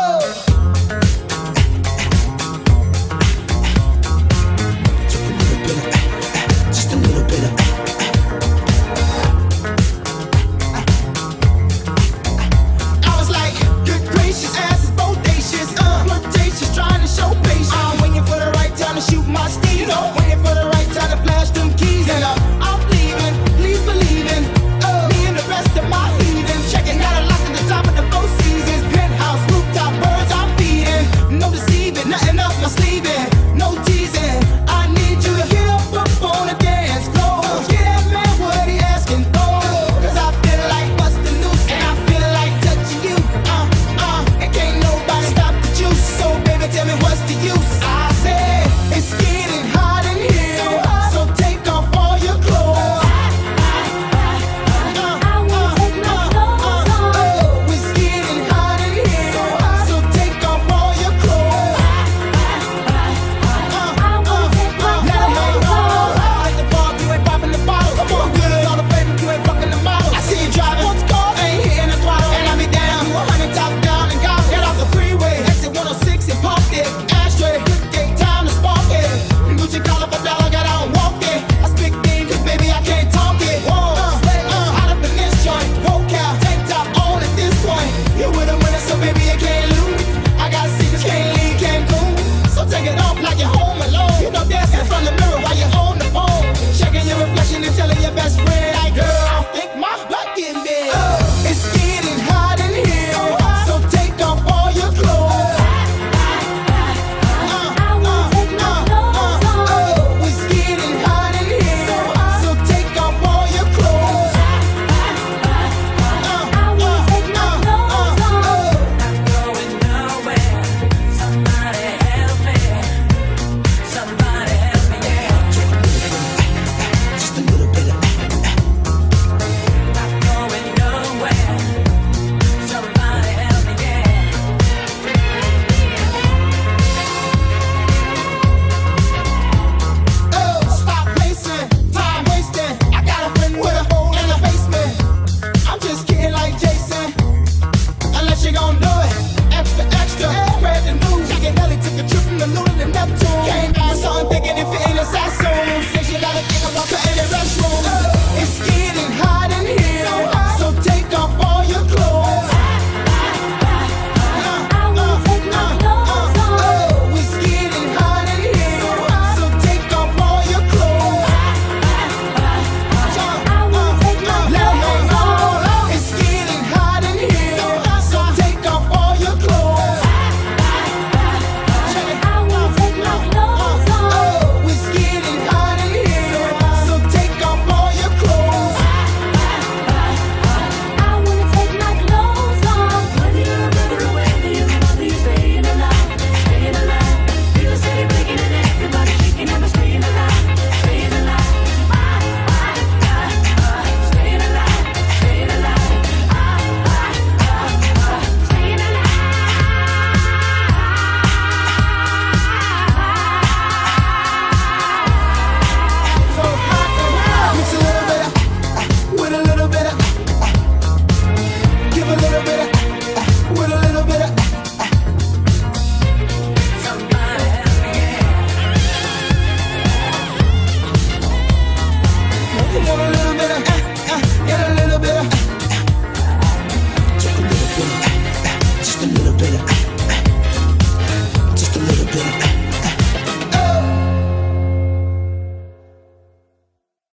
Oh! Just a little bit.